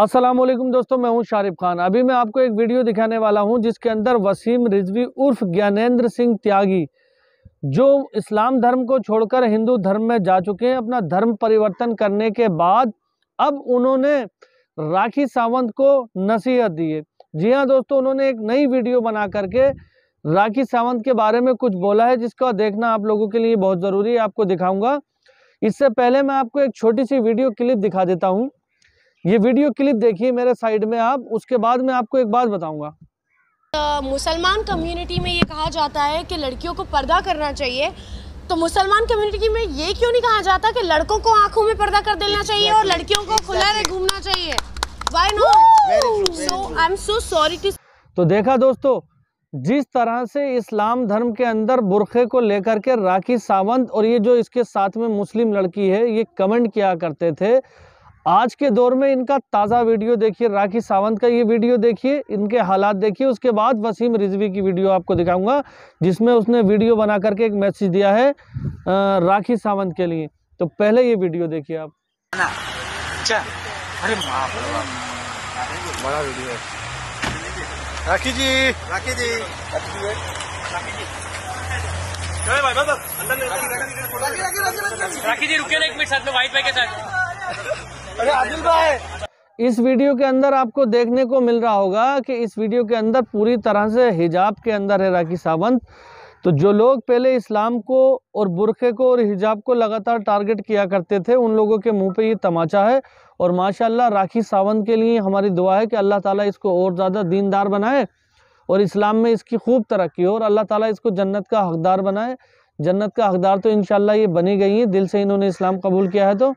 असलम दोस्तों, मैं हूँ शारिफ खान। अभी मैं आपको एक वीडियो दिखाने वाला हूँ, जिसके अंदर वसीम रिजवी उर्फ़ ज्ञानेंद्र सिंह त्यागी, जो इस्लाम धर्म को छोड़कर हिंदू धर्म में जा चुके हैं, अपना धर्म परिवर्तन करने के बाद अब उन्होंने राखी सावंत को नसीहत दी है। जी हाँ दोस्तों, उन्होंने एक नई वीडियो बना करके राखी सावंत के बारे में कुछ बोला है, जिसका देखना आप लोगों के लिए बहुत ज़रूरी है, आपको दिखाऊँगा। इससे पहले मैं आपको एक छोटी सी वीडियो क्लिप दिखा देता हूँ। ये वीडियो क्लिप देखिए मेरे साइड में आप उसके बाद मैं आपको एक बात बताऊँगा। मुसलमान कम्युनिटी में ये कहा जाता है कि लड़कियों को पर्दा करना चाहिए। तो मुसलमान कम्युनिटी में ये क्यों नहीं कहा जाता कि लड़कों को आँखों में पर्दा कर देना चाहिए और लड़कियों को खुला में घूमना चाहिए? Why not so I am so sorry to तो देखा दोस्तों जिस तरह से इस्लाम धर्म के अंदर बुरखे को लेकर के राखी सावंत और ये जो इसके साथ में मुस्लिम लड़की है ये कमेंट किया करते थे? आज के दौर में इनका ताज़ा वीडियो देखिए राखी सावंत का ये वीडियो देखिए इनके हालात देखिए उसके बाद वसीम रिजवी की वीडियो आपको दिखाऊँगा जिसमें उसने वीडियो बना करके एक मैसेज दिया है राखी सावंत के लिए। तो पहले ये वीडियो देखिए आप। अच्छा। अरे बड़ा वीडियो राखी जी। राखी जी। राखी जी। रुकिए एक मिनट साथ में व्हाइट भाई के साथ। भाई इस वीडियो के अंदर आपको देखने को मिल रहा होगा कि इस वीडियो के अंदर पूरी तरह से हिजाब के अंदर है राखी सावंत। तो जो लोग पहले इस्लाम को और बुरखे को और हिजाब को लगातार टारगेट किया करते थे, उन लोगों के मुँह पे ये तमाचा है। और माशाल्लाह, राखी सावंत के लिए हमारी दुआ है कि अल्लाह ताला इसको और ज़्यादा दीनदार बनाए और इस्लाम में इसकी खूब तरक्की हो और अल्लाह ताला इसको जन्नत का हकदार बनाए। जन्नत का हकदार तो इन ये बनी गई है, दिल से इन्होंने इस्लाम कबूल किया है तो।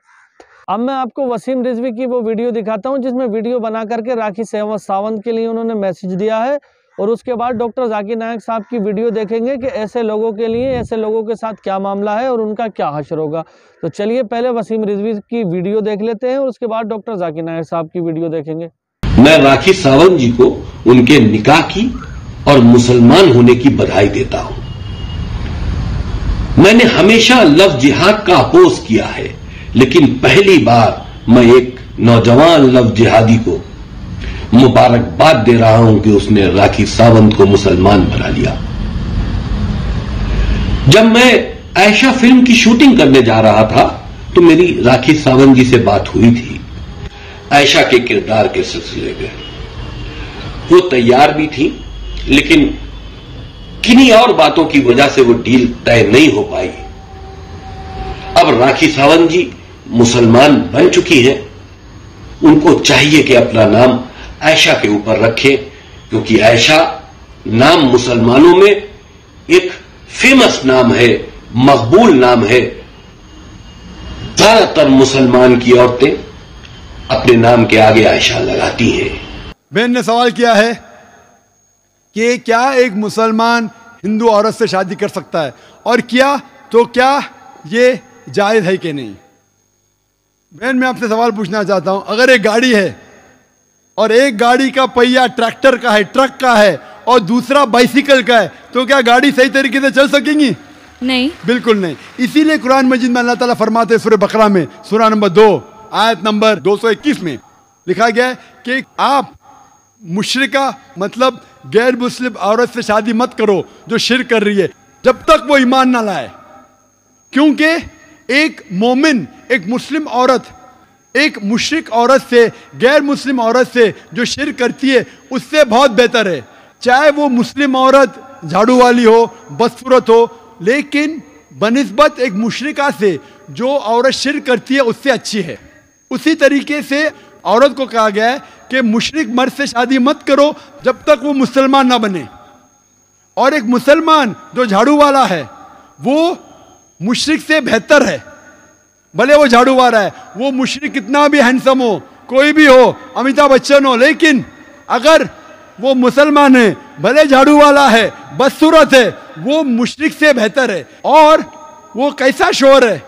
अब मैं आपको वसीम रिजवी की वो वीडियो दिखाता हूँ, जिसमें वीडियो बना करके राखी सावंत के लिए उन्होंने मैसेज दिया है। और उसके बाद डॉक्टर जाकिर नायक साहब की वीडियो देखेंगे कि ऐसे लोगों के लिए, ऐसे लोगों के साथ क्या मामला है और उनका क्या हशर होगा। तो चलिए पहले वसीम रिजवी की वीडियो देख लेते हैं और उसके बाद डॉक्टर जाकिर नायक साहब की वीडियो देखेंगे। मैं राखी सावंत जी को उनके निकाह की और मुसलमान होने की बधाई देता हूँ। मैंने हमेशा लव जिहाद का अपोज किया है। लेकिन पहली बार मैं एक नौजवान लव जिहादी को मुबारकबाद दे रहा हूँ कि उसने राखी सावंत को मुसलमान बना लिया। जब मैं ऐशा फ़िल्म की शूटिंग करने जा रहा था तो मेरी राखी सावंत जी से बात हुई थी। ऐशा के किरदार के सिलसिले में। वो तैयार भी थी, लेकिन किन्हीं और बातों की वजह से वो डील तय नहीं हो पाई। अब राखी सावंत जी मुसलमान बन चुकी हैं, उनको चाहिए कि अपना नाम ऐशा के ऊपर रखें, क्योंकि ऐशा नाम मुसलमानों में एक फ़ेमस नाम है, मकबूल नाम है। ज़्यादातर मुसलमान की औरतें अपने नाम के आगे आयशा लगाती हैं। बहन ने सवाल किया है कि क्या एक मुसलमान हिंदू औरत से शादी कर सकता है? और क्या तो क्या ये जायज़ है कि नहीं? बहन मैं आपसे सवाल पूछना चाहता हूँ अगर एक गाड़ी है और एक गाड़ी का पहिया ट्रैक्टर का है ट्रक का है और दूसरा बाइसिकल का है तो क्या गाड़ी सही तरीके से चल सकेंगी? नहीं। बिल्कुल नहीं। इसीलिए कुरान मजिद में अल्लाह ताला फरमाते सूर्य बकरा में सूरा नंबर दो आयत नंबर 221 में लिखा गया है कि आप मुशरिका मतलब गैर मुस्लिम औरत से शादी मत करो जो शिर कर रही है जब तक वो ईमान ना लाए। क्योंकि एक मोमिन एक मुस्लिम औरत, एक मुश्रिक औरत से, गैर मुस्लिम औरत से जो शिर करती है, उससे बहुत बेहतर है। चाहे वो मुस्लिम औरत झाड़ू वाली हो, बदसूरत हो, लेकिन बनस्बत एक मुशरिका से जो औरत शिर करती है, उससे अच्छी है। उसी तरीके से औरत को कहा गया है कि मुशरिक मर्द से शादी मत करो जब तक वो मुसलमान ना बने। और एक मुसलमान जो झाड़ू वाला है, वो मुशरक से बेहतर है। भले वो झाड़ू वाला है, वो मुशरक कितना भी हैंडसम हो, कोई भी हो, अमिताभ बच्चन हो, लेकिन अगर वो मुसलमान है, भले झाड़ू वाला है, बदसूरत है, वो मुशरक से बेहतर है। और वो कैसा शोर है?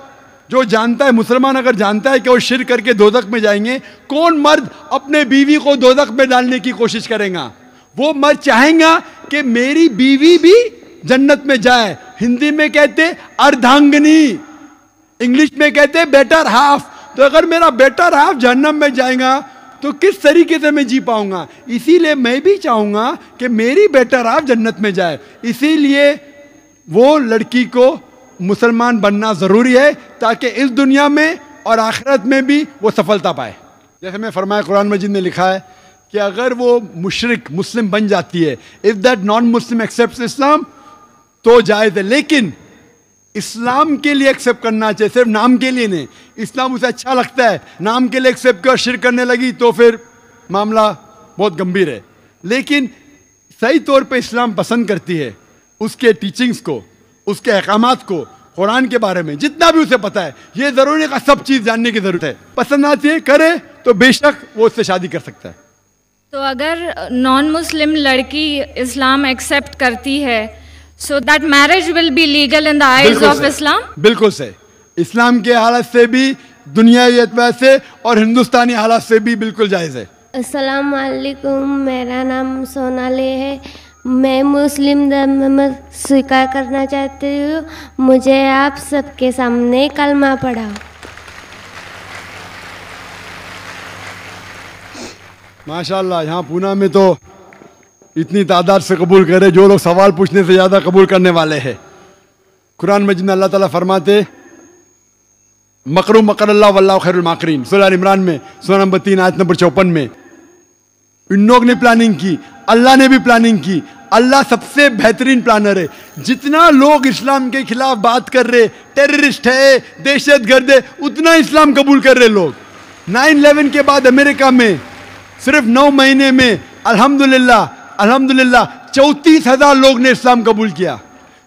जो जानता है, मुसलमान अगर जानता है कि वो शिर करके दोदक में जाएँगे, कौन मर्द अपने बीवी को दोदक में डालने की कोशिश करेगा? वो मर्द चाहेगा कि मेरी बीवी भी जन्नत में जाए। हिंदी में कहते अर्धांगनी। इंग्लिश में कहते हैं बेटर हाफ़ तो अगर मेरा बेटर हाफ़ जहन्नम में जाएगा तो किस तरीके से मैं जी पाऊँगा? इसीलिए मैं भी चाहूँगा कि मेरी बेटर हाफ़ जन्नत में जाए। इसीलिए वो लड़की को मुसलमान बनना ज़रूरी है, ताकि इस दुनिया में और आखिरत में भी वो सफलता पाए। जैसे मैं फरमाया, कुरान मजिद ने लिखा है कि अगर वो मुशरक, मुस्लिम बन जाती है if that non Muslim accept इस्लाम तो जायज़ है। लेकिन इस्लाम के लिए एक्सेप्ट करना चाहिए, सिर्फ़ नाम के लिए नहीं। इस्लाम उसे अच्छा लगता है, नाम के लिए एक्सेप्ट कर शिर करने लगी तो फिर मामला बहुत गंभीर है। लेकिन सही तौर पे इस्लाम पसंद करती है उसके टीचिंग्स को, उसके अहकाम को, कुरान के बारे में, जितना भी उसे पता है। ये ज़रूरी का सब चीज़ जानने की ज़रूरत है। पसंद आती है, करे तो बेशक वो उससे शादी कर सकता है। तो अगर नॉन मुस्लिम लड़की इस्लाम एक्सेप्ट करती है so that marriage will be legal in the eyes बिल्कुल ऑफ़ सही, इस्लाम बिल्कुल सही। इस्लाम के हालत से भी दुनियावी एतबार से और हिंदुस्तानी हालात से भी बिल्कुल जायज़ है। अस्सलाम वालेकुम मेरा नाम सोनाली है। मैं मुस्लिम धर्म में स्वीकार करना चाहती हूँ। मुझे आप सबके सामने कलमा पढ़ाओ। माशाल्लाह यहाँ पूना में तो इतनी तादाद से कबूल करे जो लोग सवाल पूछने से ज़्यादा कबूल करने वाले हैं। कुरान मजिद अल्लाह ताला फरमाते मकरू मकर अल्लाह वल्लाह खैरुल माकरीन। सूरह इमरान में, सूरह नंबर तीन, आयत नंबर चौपन में। इन लोग ने प्लानिंग की, अल्लाह ने भी प्लानिंग की। अल्लाह सबसे बेहतरीन प्लानर है। जितना लोग इस्लाम के खिलाफ बात कर रहे टेररिस्ट है दहशत गर्द है, उतना इस्लाम कबूल कर रहे लोग। नाइन इलेवन के बाद अमेरिका में, सिर्फ़ नौ महीने में, अल्हम्दुलिल्लाह अल्हम्दुलिल्लाह, चौंतीस हज़ार लोग ने इस्लाम कबूल किया।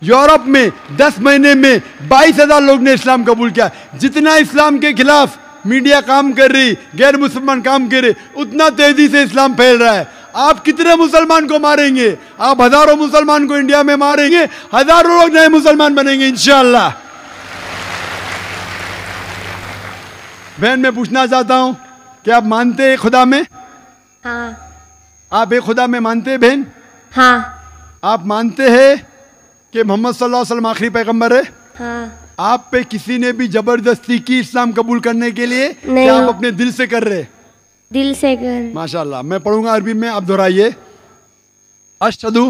यूरोप में दस महीने में बाईस हज़ार लोग ने इस्लाम कबूल किया। जितना इस्लाम के खिलाफ मीडिया काम कर रही गैर मुसलमान काम कर रहे, उतना तेज़ी से इस्लाम फैल रहा है। आप कितने मुसलमान को मारेंगे? आप हज़ारों मुसलमान को इंडिया में मारेंगे, हज़ारों लोग नए मुसलमान बनेंगे इंशाल्लाह बहन, मैं पूछना चाहता हूँ कि आप मानते हैं खुदा में? हाँ। आप एक खुदा में मानते हैं बहन? हाँ। आप मानते हैं कि मोहम्मद सल्लल्लाहु अलैहि वसल्लम आखिरी पैगंबर है? हाँ। आप पे किसी ने भी ज़बरदस्ती की इस्लाम कबूल करने के लिए नहीं। आप अपने दिल से कर रहे दिल से कर। माशाल्लाह। मैं पढ़ूँगा अरबी में आप दोहराइए। अशदु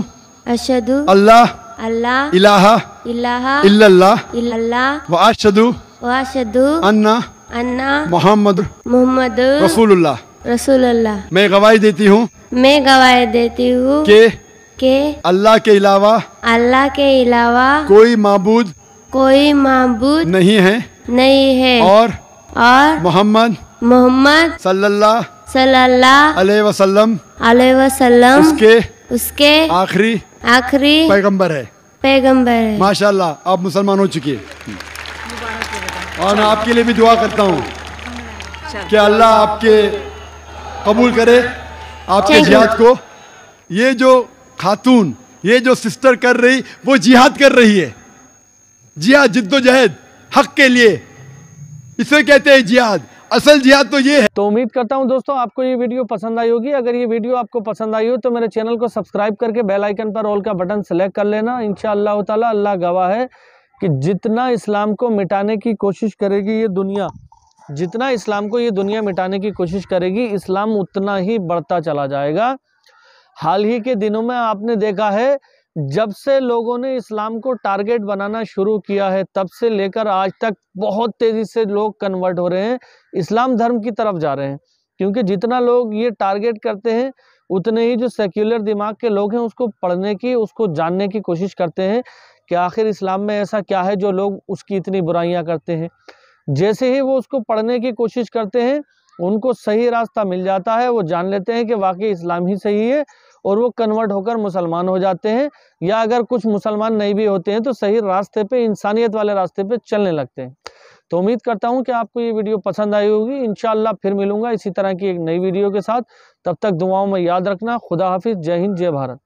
अशदु अल्लाह अल्लाह इलाहा इलाहा इल्लल्लाह इल्लल्लाह व अशहदु व अशदु अन्ना अन्ना मोहम्मद मोहम्मद रसूलुल्लाह। रसूलुल्लाह। मैं गवाही देती हूँ मैं गवाही देती हूँ कि? कि? अल्लाह के अलावा अल्लाह के अलावा कोई माबूद कोई माबूद नहीं है। नहीं है। और और मोहम्मद मोहम्मद सल्लल्लाहु सल्लल्लाहु अलैहि वसल्लम अलैहि वसल्लम उसके उसके आखिरी आखिरी पैगंबर है। पैगंबर है। माशाल्लाह आप मुसलमान हो चुके है। और मैं आपके लिए भी दुआ करता हूँ कि अल्लाह आपके कबूल करे। आपके जिहाद को ये जो खातून ये जो सिस्टर कर रही वो जिहाद कर रही है। जिहाद जिद्दोजहद हक के लिए। इसे कहते हैं जिहाद। असल जिहाद तो ये है। तो उम्मीद करता हूँ दोस्तों आपको ये वीडियो पसंद आई होगी। अगर ये वीडियो आपको पसंद आई हो तो मेरे चैनल को सब्सक्राइब करके बेल आइकन पर ऑल का बटन सेलेक्ट कर लेना। इंशाअल्लाह ताला अल्लाह गवाह है कि जितना इस्लाम को मिटाने की कोशिश करेगी ये दुनिया। जितना इस्लाम को ये दुनिया मिटाने की कोशिश करेगी, इस्लाम उतना ही बढ़ता चला जाएगा। हाल ही के दिनों में आपने देखा है, जब से लोगों ने इस्लाम को टारगेट बनाना शुरू किया है, तब से लेकर आज तक बहुत तेज़ी से लोग कन्वर्ट हो रहे हैं, इस्लाम धर्म की तरफ़ जा रहे हैं। क्योंकि जितना लोग ये टारगेट करते हैं, उतने ही जो सेक्युलर दिमाग के लोग हैं, उसको पढ़ने की, उसको जानने की कोशिश करते हैं कि आखिर इस्लाम में ऐसा क्या है जो लोग उसकी इतनी बुराइयाँ करते हैं। जैसे ही वो उसको पढ़ने की कोशिश करते हैं, उनको सही रास्ता मिल जाता है। वो जान लेते हैं कि वाकई इस्लाम ही सही है और वो कन्वर्ट होकर मुसलमान हो जाते हैं या अगर कुछ मुसलमान नहीं भी होते हैं तो सही रास्ते पे, इंसानियत वाले रास्ते पे चलने लगते हैं। तो उम्मीद करता हूँ कि आपको ये वीडियो पसंद आई होगी। इंशाल्लाह फिर मिलूँगा इसी तरह की एक नई वीडियो के साथ। तब तक दुआओं में याद रखना। खुदा हाफिज। जय हिंद, जय भारत।